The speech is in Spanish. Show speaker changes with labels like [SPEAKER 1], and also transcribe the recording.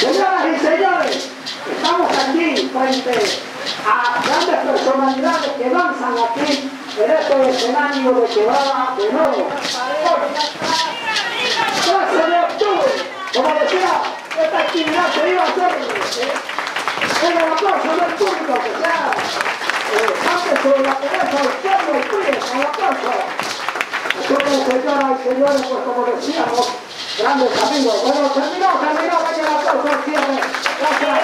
[SPEAKER 1] Señoras y señores, estamos aquí frente a grandes personalidades que danzan aquí en este escenario de quebrada de nuevo. 13 de octubre, como decía, esta actividad se iba a hacer eh, en el aplauso del público, que sea eh, sobre la cabeza del pueblo y con el aplauso. Nosotros, señoras y señores, pues como decíamos, grandes amigos. Bueno, terminó, Obrigado.